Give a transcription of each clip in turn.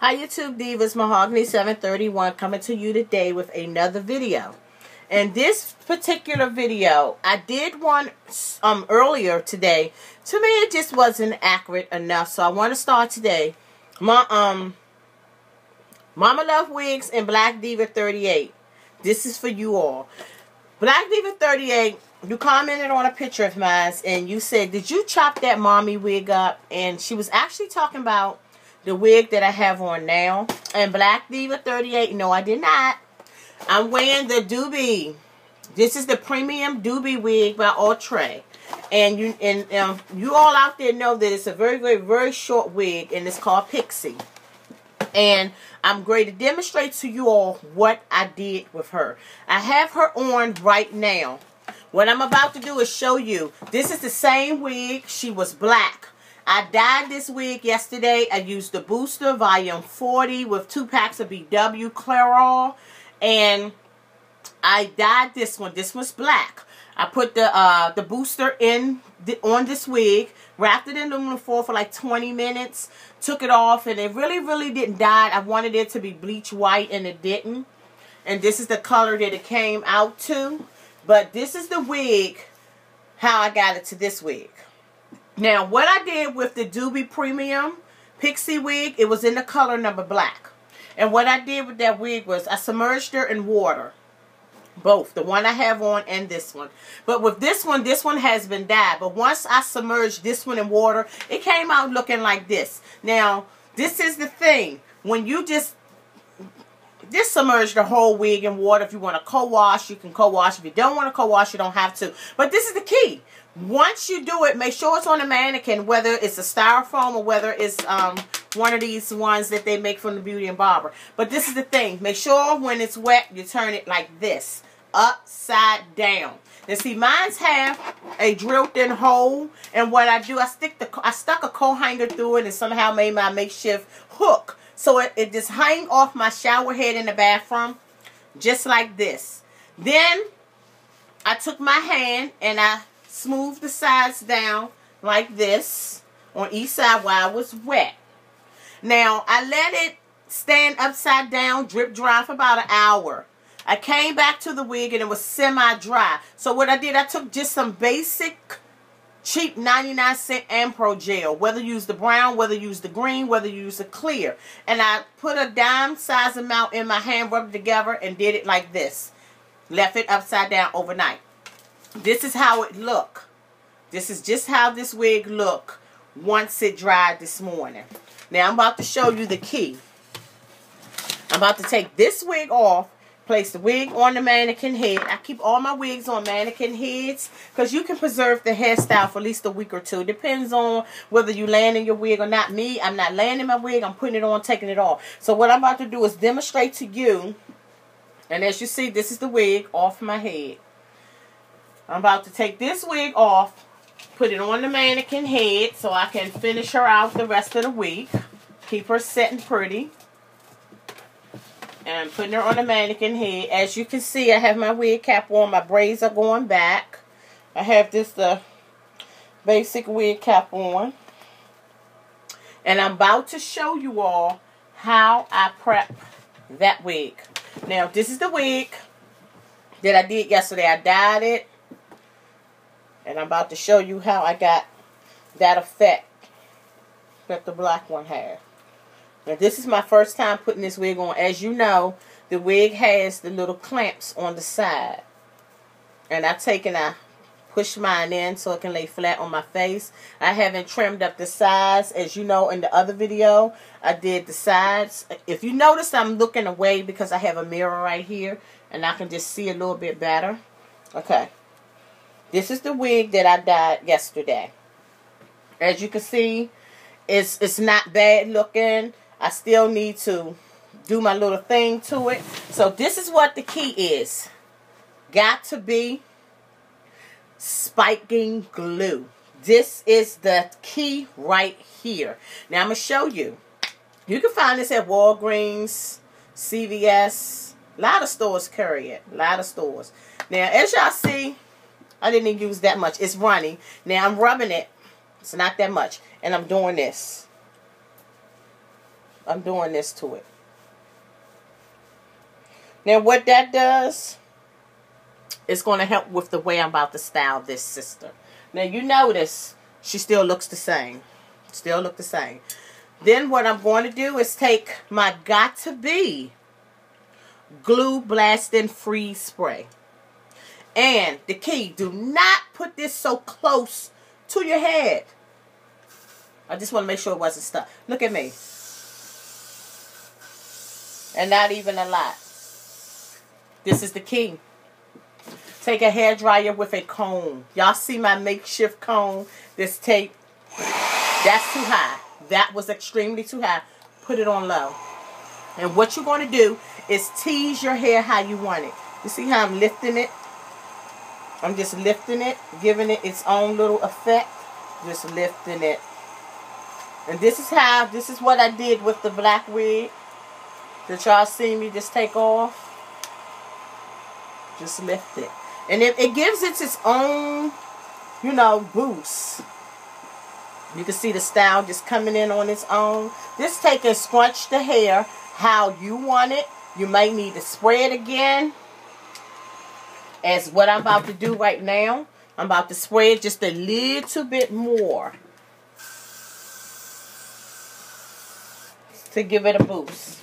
Hi YouTube Divas, Mahogany 731 coming to you today with another video. And this particular video, I did one um, earlier today. To me, it just wasn't accurate enough, so I want to start today. My um, Mama Love Wigs and Black Diva 38. This is for you all. Black Diva 38, you commented on a picture of mine, and you said, did you chop that mommy wig up? And she was actually talking about the wig that I have on now. And Black Diva 38, no, I did not. I'm wearing the Duby. This is the premium Duby wig by Outre. And you and um, you all out there know that it's a very, very, very short wig, and it's called Pixie. And I'm going to demonstrate to you all what I did with her. I have her on right now. What I'm about to do is show you. This is the same wig. She was black. I dyed this wig yesterday. I used the Booster Volume 40 with two packs of BW Clairol. And I dyed this one. This was black. I put the uh, the booster in the, on this wig, wrapped it in aluminum foil for like 20 minutes, took it off, and it really, really didn't dye. I wanted it to be bleach white, and it didn't. And this is the color that it came out to. But this is the wig, how I got it to this wig. Now, what I did with the Duby Premium Pixie wig, it was in the color number black. And what I did with that wig was I submerged her in water. Both, the one I have on and this one. But with this one, this one has been dyed. But once I submerged this one in water, it came out looking like this. Now, this is the thing. When you just this submerge the whole wig in water. If you want to co-wash, you can co-wash. If you don't want to co-wash, you don't have to. But this is the key. Once you do it, make sure it's on a mannequin, whether it's a styrofoam or whether it's um, one of these ones that they make from the Beauty and Barber. But this is the thing. Make sure when it's wet, you turn it like this, upside down. Now see, mine's have a drilled-in hole, and what I do, I stick the I stuck a coat hanger through it, and somehow made my makeshift hook so it, it just hang off my shower head in the bathroom. Just like this. Then I took my hand and I smoothed the sides down like this on each side while it was wet. Now I let it stand upside down, drip dry for about an hour. I came back to the wig and it was semi-dry. So what I did, I took just some basic cheap 99 cent Ampro gel, whether you use the brown, whether you use the green, whether you use the clear. And I put a dime size amount in my hand, rubbed it together, and did it like this. Left it upside down overnight. This is how it look. This is just how this wig look once it dried this morning. Now I'm about to show you the key. I'm about to take this wig off Place the wig on the mannequin head. I keep all my wigs on mannequin heads because you can preserve the hairstyle for at least a week or two. Depends on whether you land in your wig or not. Me, I'm not landing my wig. I'm putting it on, taking it off. So what I'm about to do is demonstrate to you. And as you see, this is the wig off my head. I'm about to take this wig off, put it on the mannequin head so I can finish her out the rest of the week. Keep her set and pretty and I'm putting her on a mannequin head. As you can see, I have my wig cap on. My braids are going back. I have this the basic wig cap on. And I'm about to show you all how I prep that wig. Now, this is the wig that I did yesterday. I dyed it. And I'm about to show you how I got that effect that the black one had. Now this is my first time putting this wig on. As you know, the wig has the little clamps on the side. And I take and I push mine in so it can lay flat on my face. I haven't trimmed up the sides. As you know in the other video, I did the sides. If you notice, I'm looking away because I have a mirror right here. And I can just see a little bit better. Okay. This is the wig that I dyed yesterday. As you can see, it's, it's not bad looking. I still need to do my little thing to it. So this is what the key is. Got2b spiking glue. This is the key right here. Now I'm going to show you. You can find this at Walgreens, CVS. A lot of stores carry it. A lot of stores. Now, as y'all see, I didn't use that much. It's running. Now, I'm rubbing it. It's not that much. And I'm doing this. I'm doing this to it. Now what that does, it's going to help with the way I'm about to style this sister. Now you notice she still looks the same. Still look the same. Then what I'm going to do is take my Got2b glue blasting freeze spray. And the key, do not put this so close to your head. I just want to make sure it wasn't stuck. Look at me. And not even a lot. This is the key. Take a hair dryer with a comb. Y'all see my makeshift comb? This tape. That's too high. That was extremely too high. Put it on low. And what you're going to do is tease your hair how you want it. You see how I'm lifting it? I'm just lifting it, giving it its own little effect. Just lifting it. And this is how, this is what I did with the black wig. That y'all see me just take off. Just lift it. And it, it gives it its own, you know, boost. You can see the style just coming in on its own. Just take and scrunch the hair how you want it. You might need to spray it again. As what I'm about to do right now. I'm about to spray it just a little bit more. To give it a boost.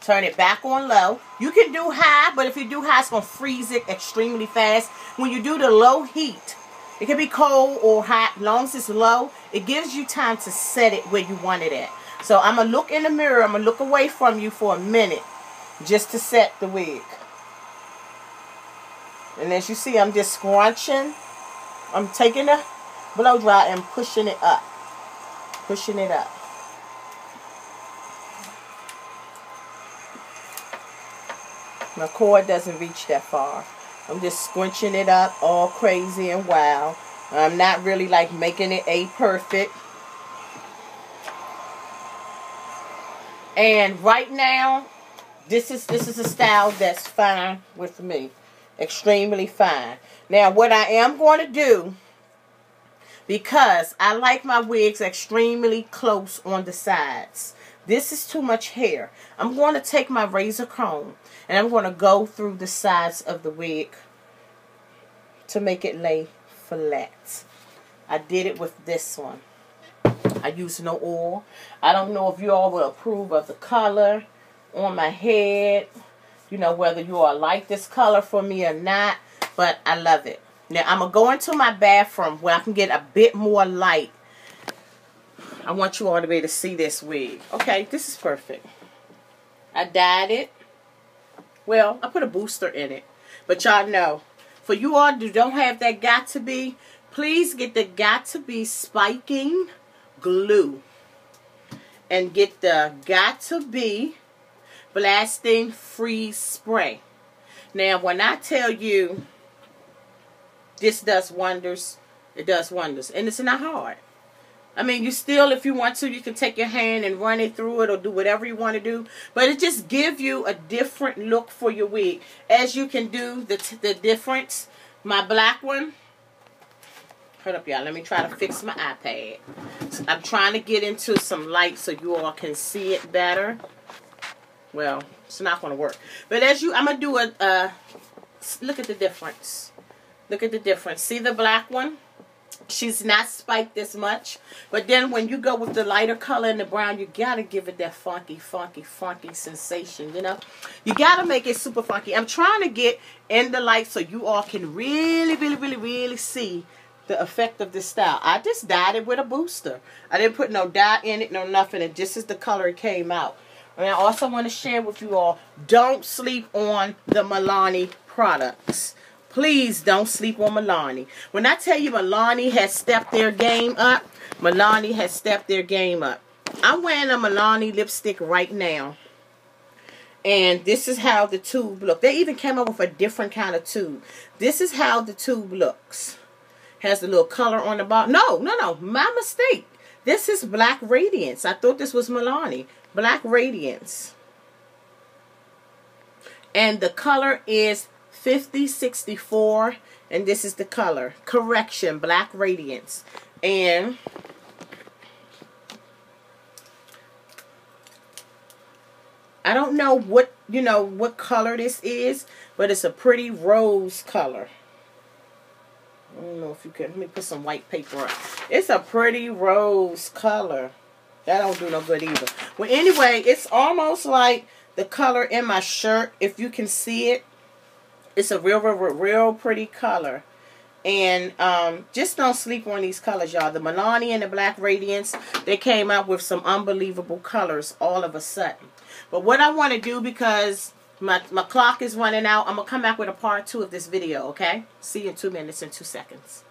Turn it back on low. You can do high, but if you do high, it's going to freeze it extremely fast. When you do the low heat, it can be cold or hot. long as it's low, it gives you time to set it where you want it at. So I'm going to look in the mirror. I'm going to look away from you for a minute just to set the wig. And as you see, I'm just scrunching. I'm taking the blow dry and pushing it up. Pushing it up. My cord doesn't reach that far. I'm just squinching it up all crazy and wild. I'm not really like making it a perfect. And right now, this is this is a style that's fine with me. Extremely fine. Now, what I am going to do, because I like my wigs extremely close on the sides. This is too much hair. I'm going to take my razor comb and I'm going to go through the sides of the wig to make it lay flat. I did it with this one. I used no oil. I don't know if you all will approve of the color on my head. You know, whether you all like this color for me or not. But I love it. Now, I'm going to go into my bathroom where I can get a bit more light I want you all to be able to see this wig. Okay, this is perfect. I dyed it. Well, I put a booster in it. But y'all know, for you all who don't have that Got2b, please get the Got2b spiking glue. And get the Got2b blasting Freeze spray. Now, when I tell you this does wonders, it does wonders. And it's not hard. I mean, you still, if you want to, you can take your hand and run it through it or do whatever you want to do. But it just gives you a different look for your wig. As you can do the, the difference. My black one. Hold up, y'all. Let me try to fix my iPad. I'm trying to get into some light so you all can see it better. Well, it's not going to work. But as you, I'm going to do a, uh, look at the difference. Look at the difference. See the black one? She's not spiked as much. But then when you go with the lighter color and the brown, you got to give it that funky, funky, funky sensation, you know. You got to make it super funky. I'm trying to get in the light so you all can really, really, really, really see the effect of this style. I just dyed it with a booster. I didn't put no dye in it, no nothing. It just is the color it came out. And I also want to share with you all, don't sleep on the Milani products. Please don't sleep on Milani. When I tell you Milani has stepped their game up, Milani has stepped their game up. I'm wearing a Milani lipstick right now. And this is how the tube looks. They even came up with a different kind of tube. This is how the tube looks. Has a little color on the bottom. No, no, no. My mistake. This is Black Radiance. I thought this was Milani. Black Radiance. And the color is 5064 and this is the color correction black radiance and I don't know what, you know, what color this is, but it's a pretty rose color. I don't know if you can. Let me put some white paper on. It's a pretty rose color. That don't do no good either. Well, anyway, it's almost like the color in my shirt. If you can see it, it's a real, real, real pretty color. And um, just don't sleep on these colors, y'all. The Milani and the Black Radiance, they came out with some unbelievable colors all of a sudden. But what I want to do, because my, my clock is running out, I'm going to come back with a part two of this video, okay? See you in two minutes and two seconds.